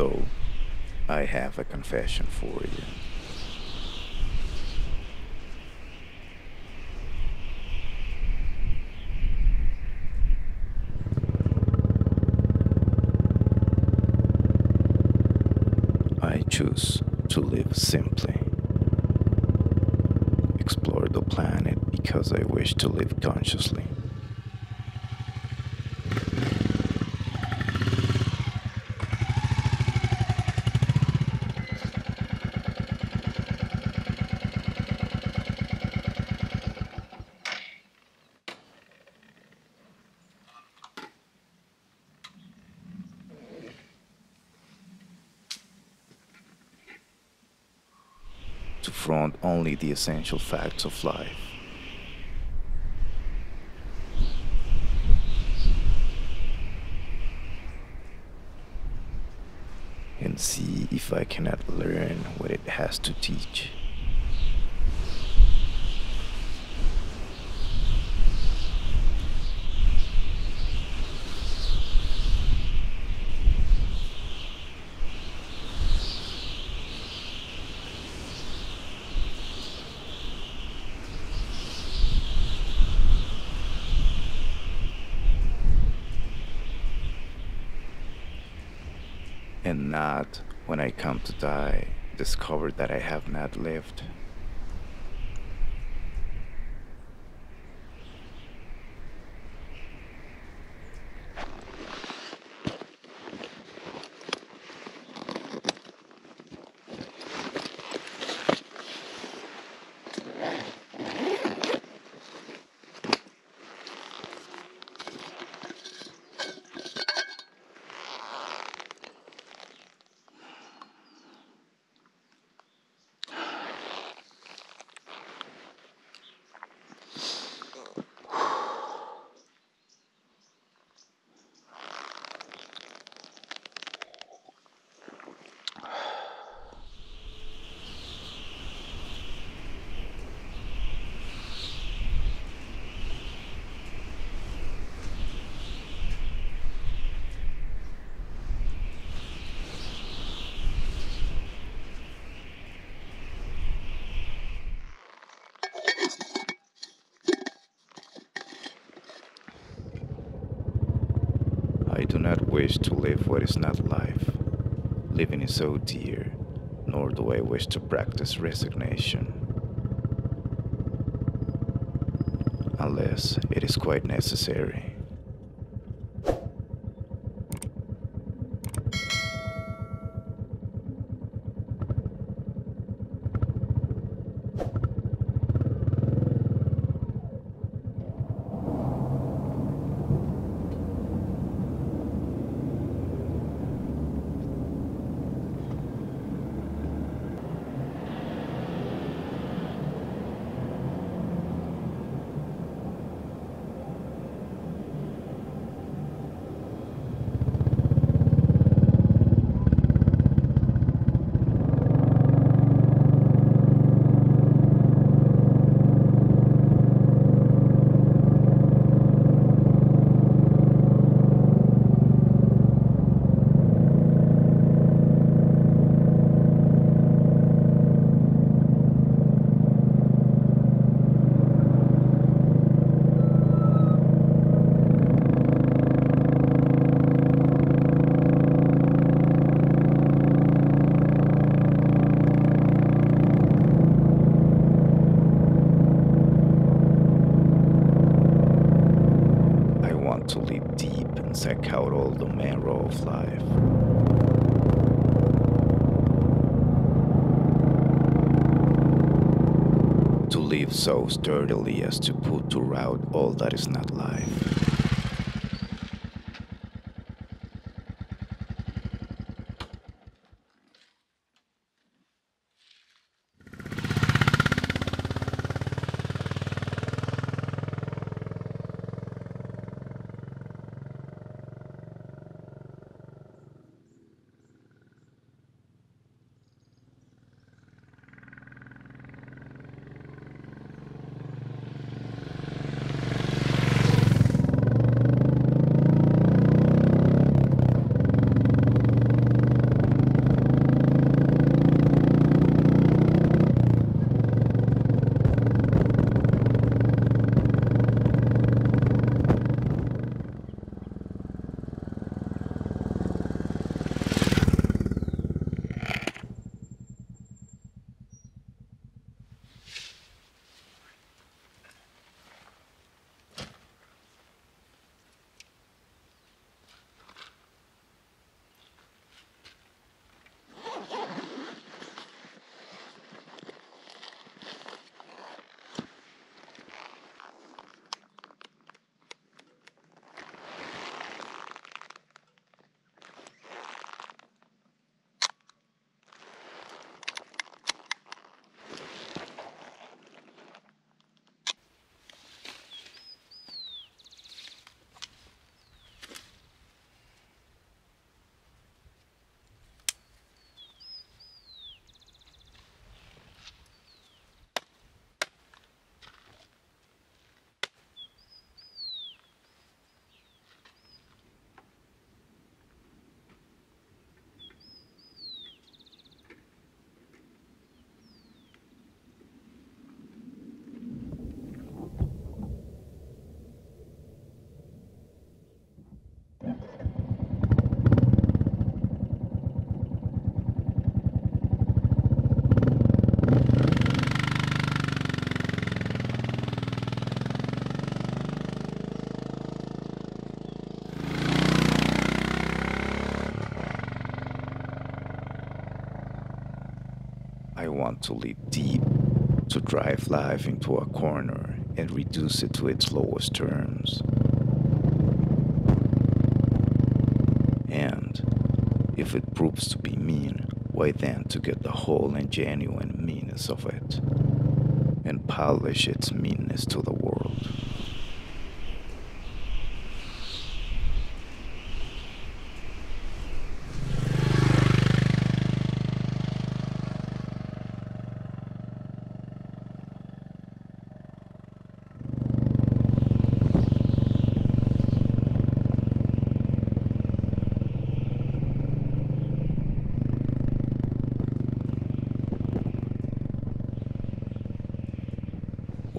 So, I have a confession for you. I choose to live simply. Explore the planet because I wish to live consciously. The essential facts of life. And see if I cannot learn what it has to teach. And not when I come to die, discover that I have not lived. I do not wish to live what is not life. Living is so dear, nor do I wish to practice resignation. Unless it is quite necessary. I want to live deep and check out all the marrow of life. To live so sturdily as to put to rout all that is not life. To live deep, to drive life into a corner and reduce it to its lowest terms. And if it proves to be mean, why then to get the whole and genuine meanness of it and polish its meanness to the world.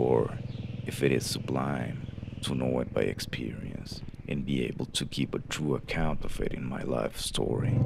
or it is sublime, to know it by experience and be able to keep a true account of it in my life story.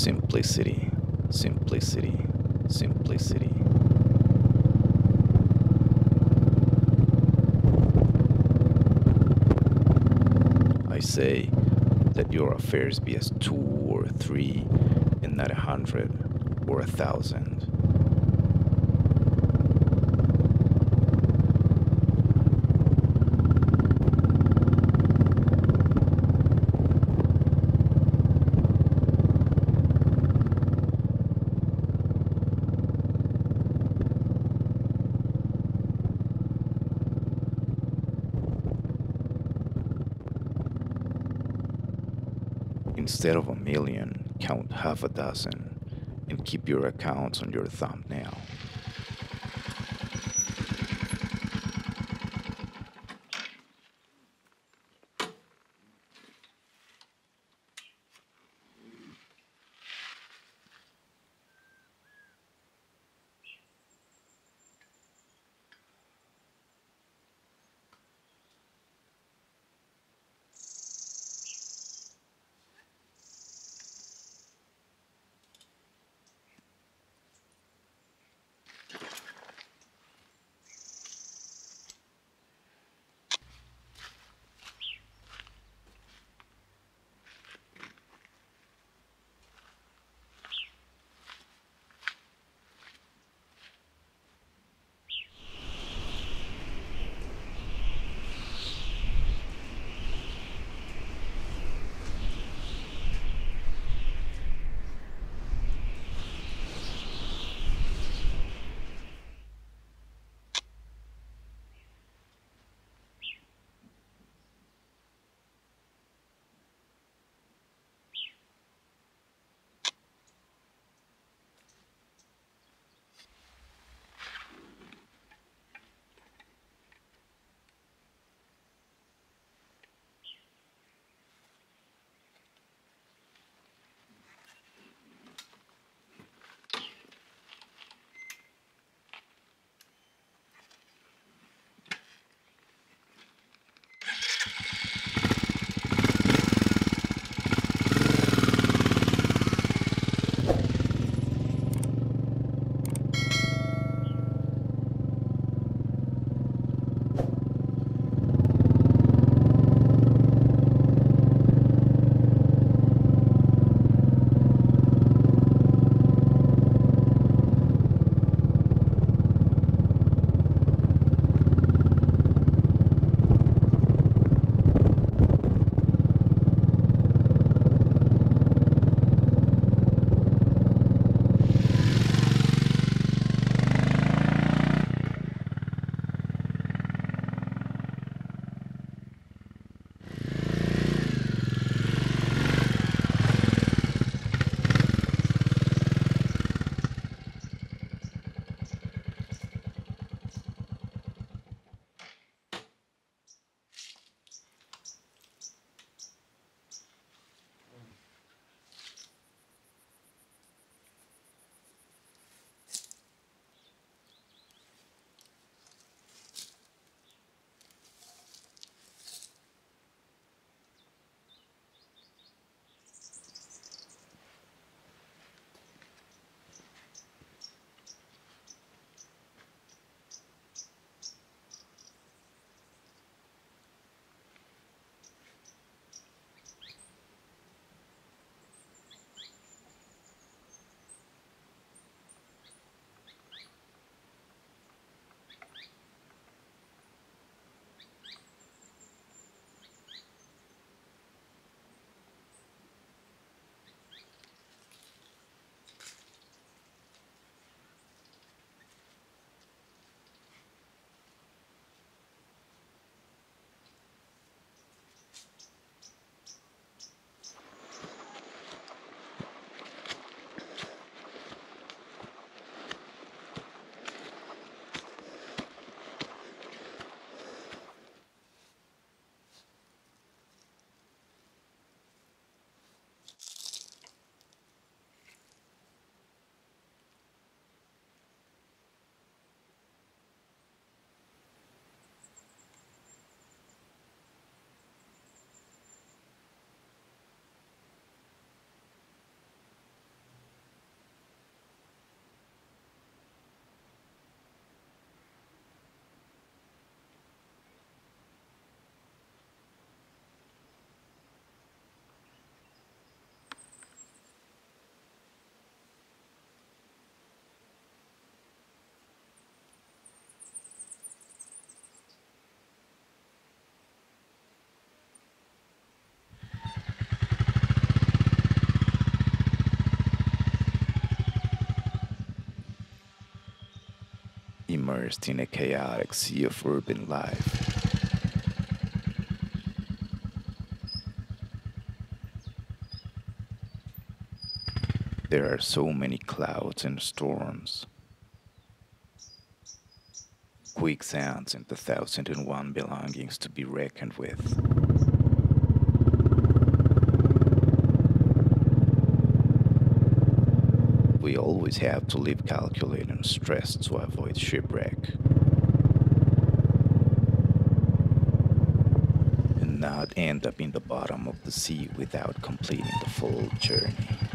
Simplicity, simplicity, simplicity. I say, that your affairs be as two or three, and not a hundred or a thousand. Instead of a million, count half a dozen and keep your accounts on your thumbnail. immersed in a chaotic sea of urban life. There are so many clouds and storms, quicksands and the thousand and one belongings to be reckoned with. We always have to live calculated and stressed to avoid shipwreck. And not end up in the bottom of the sea without completing the full journey.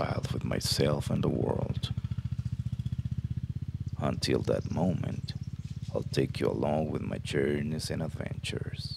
Reconciled with myself and the world. Until that moment, I'll take you along with my journeys and adventures.